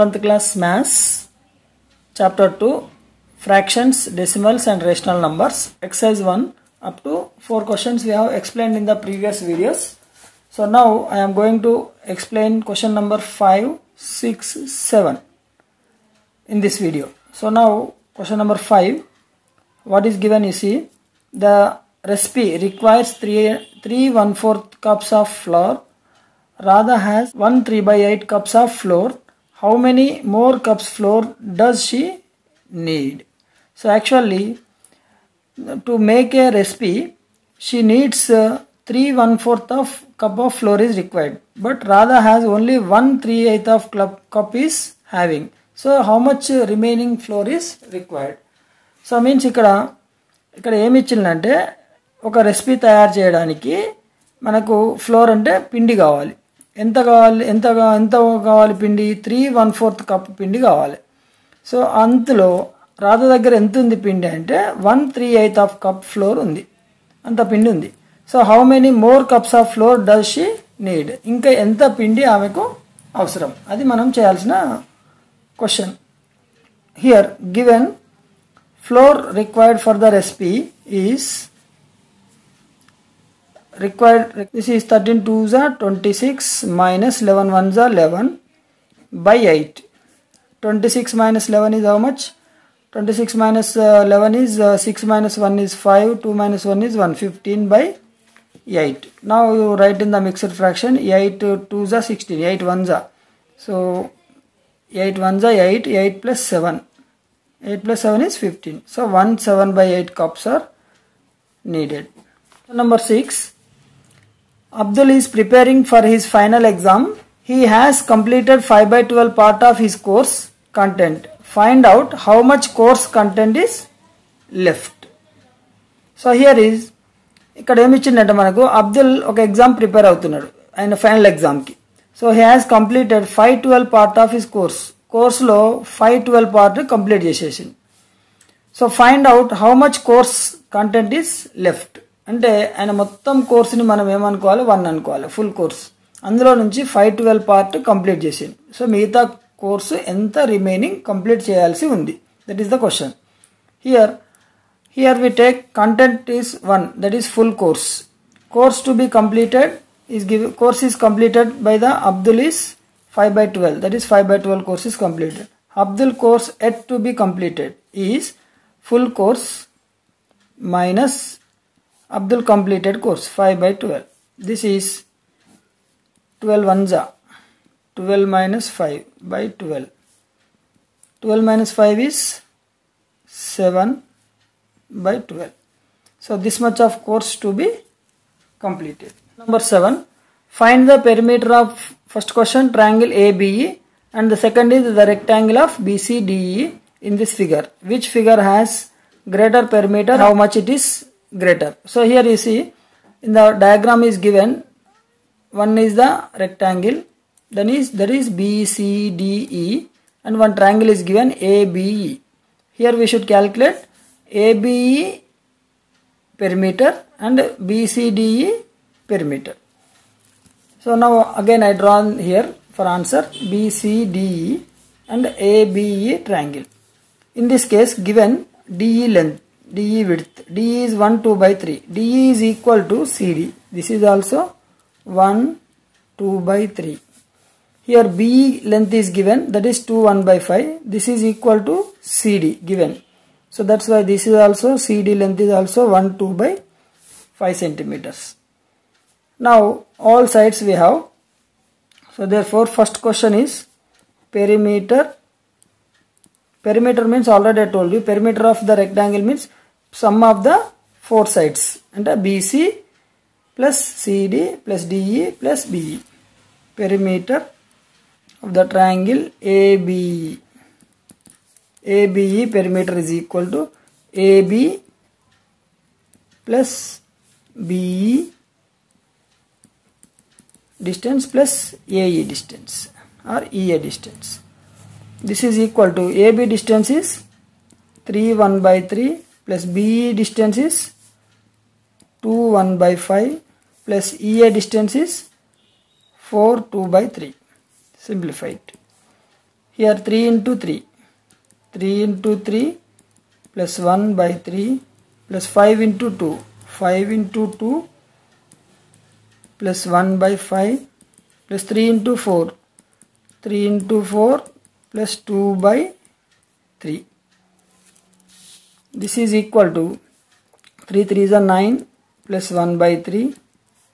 11th class Maths, Chapter 2, Fractions, Decimals and Rational Numbers, Exercise 1, up to 4 questions we have explained in the previous videos. So now I am going to explain question number 5, 6, 7 in this video. So now question number 5, what is given you see, the recipe requires 3, 3 1 4 cups of flour Radha has 1 3 by 8 cups of flour. How many more cups flour does she need so actually to make a recipe she needs three one fourth of cup of flour is required but Radha has only one three eighth of club cup is having so how much remaining flour is required so means ఇక్కడ ఇక్కడ ఏమి ఇచ్చిందంటే ఒక recipe తయారు చేయడానికి మనకు floor అంటే పిండి కావాలి. ఎంత కావాలి ఎంత ఎంత కావాలి పిండి? త్రీ వన్ ఫోర్త్ కప్ పిండి కావాలి. సో అంతలో రాధ దగ్గర ఎంత ఉంది పిండి అంటే one three eighth of cup flour ఉంది. అంత పిండి ఉంది. So how many more cups of flour does she need? ఇంకా ఎంత పిండి ఆమెకు అవసరం? అది మనం చేయాల్సిన question. Here given flour required for the recipe is required this is 13 2s are 26 minus 11 1s are 11 by 8 26 minus 11 is how much 26 minus uh, 11 is uh, 6 minus 1 is 5 2 minus 1 is 1 15 by 8 now you write in the mixed fraction 8 uh, 2s are 16 8 1s are so 8 1s are 8 8 plus 7 8 plus 7 is 15. So 1 7 by 8 cups are needed. Number 6. Abdul is preparing for his final exam. He has completed 5 by 12 part of his course content. Find out how much course content is left. So here is ఇక్కడ ఏమి ఇచ్చిందంటే మనకు అబ్దుల్ ఒక exam prepare అవుతున్నాడు ఆయన final ఎగ్జామ్కి so he has completed five twelve part of his course కోర్స్లో five twelve part complete చేసేసింది so find out how much course content is left అంటే ఆయన మొత్తం కోర్స్ని మనం ఏమనుకోవాలి? వన్ అనుకోవాలి. ఫుల్ కోర్స్ అందులో నుంచి ఫైవ్ ట్వెల్వ్ పార్ట్ కంప్లీట్ చేసింది సో మిగతా కోర్సు ఎంత రిమైనింగ్ కంప్లీట్ చేయాల్సి ఉంది? That is the question here here we take content is one that is full course course to be completed is give course is completed by the Abdul is five by twelve that is five by twelve course is completed Abdul course at to be completed is full course minus abdul completed course 5 by 12 this is 12 anza 12 minus 5 by 12 12 minus 5 is 7 by 12. So this much of course to be completed. Number 7. Find the perimeter of first question triangle ABE and the second is the rectangle of BCDE in this figure. Which figure has greater perimeter? How much it is greater? So here you see in the diagram is given one is the rectangle then is that is BCDE and one triangle is given ABE. Here we should calculate ABE perimeter and BCDE perimeter. So now again I drawn here for answer BCDE and ABE triangle. In this case given DE length, DE width, DE is 1 2 by 3, DE is equal to CD. This is also 1 2 by 3. Here BE length is given that is 2 1 by 5. This is equal to CD given. So that's why this is also CD length is also 1 2 by 5 centimeters. Now all sides we have. So therefore first question is perimeter. Perimeter means already I told you perimeter of the rectangle means sum of the four sides and BC plus CD plus DE plus BE. Perimeter of the triangle ABE. ABE perimeter is equal to AB plus BE distance plus AE distance or EA distance. This is equal to AB distance is 3 1 by 3 plus BE distance is 2 1 by 5 plus EA distance is 4 2 by 3 simplified. Here 3 into 3 3 into 3 plus 1 by 3 plus 5 into 2 5 into 2 plus 1 by 5 plus 3 into 4 3 into 4 plus 2 by 3 this is equal to 3 3s are 9 plus 1 by 3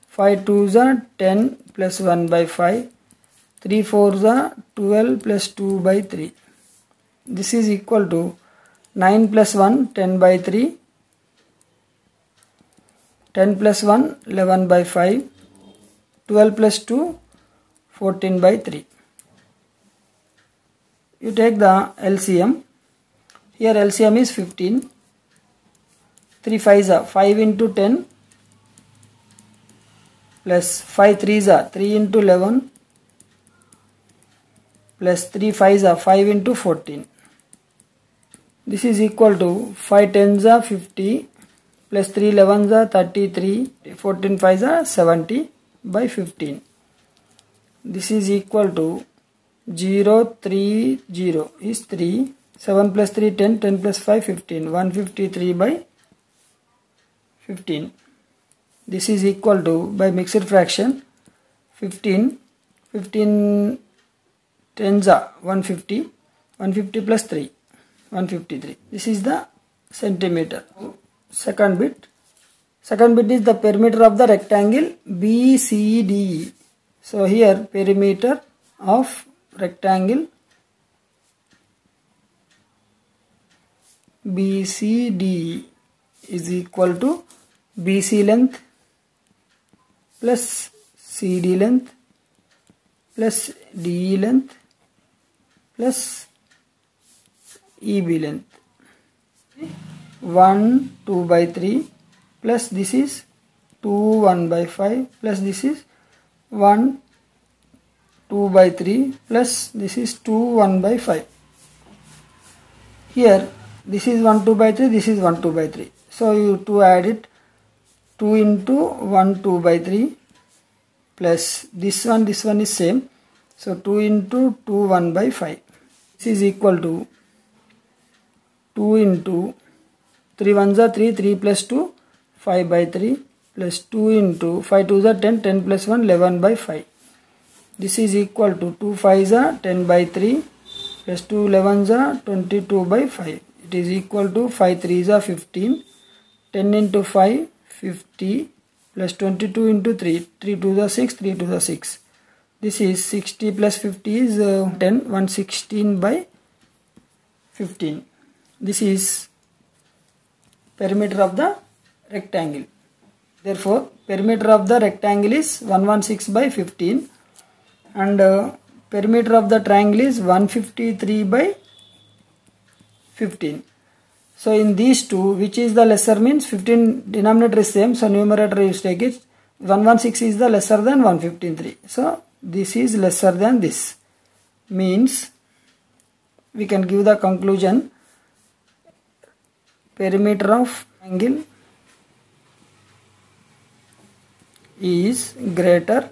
5 2s are 10 plus 1 by 5 3 4s are 12 plus 2 by 3 this is equal to 9 plus 1 10 by 3 10 plus 1 11 by 5 12 plus 2 14 by 3 you take the LCM here LCM is 15 3 5s are 5 into 10 plus 5 3s are 3 into 11 plus 3 5s are 5 into 14 this is equal to 5 10s are 50 plus 3 11s are 33 14 5s are 70 by 15 this is equal to 0 3 0 is 3 7 plus 3 10 10 plus 5 15 153 by 15 this is equal to by mixed fraction 15 15 tens are 150 150 plus 3 153 this is the centimeter. Second bit. Second bit is the perimeter of the rectangle BCDE so here perimeter of rectangle BCDE is equal to BC length plus CD length plus DE length plus EB length. 1 2 by 3 plus this is 2 1 by 5 plus this is 1 2 by 3 plus this is 2 1 by 5 here this is 1 2 by 3 this is 1 2 by 3 so you to add it 2 into 1 2 by 3 plus this one this one is same. So 2 into 2 1 by 5 this is equal to 2 into 3 ones are 3 3 plus 2 5 by 3 plus 2 into 5 2s are 10 10 plus 1 11 by 5 this is equal to 2 5s are 10 by 3 plus 2 11s are 22 by 5 it is equal to 5 3s are 15 10 into 5 50 plus 22 into 3 3 to the 6 3 to the 6 this is 60 plus 50 is uh, 10 116 by 15 this is perimeter of the rectangle. Therefore perimeter of the rectangle is 116 by 15 and uh, perimeter of the triangle is 153 by 15 so in these two which is the lesser means 15 denominator is same so numerator is take it. 116 is the lesser than 153 so this is lesser than this. Means we can give the conclusion. Perimeter of angle is greater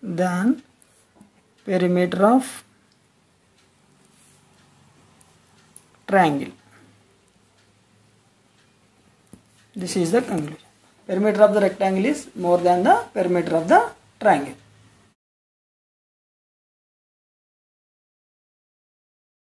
than perimeter of triangle. This is the conclusion. Perimeter of the rectangle is more than the perimeter of the triangle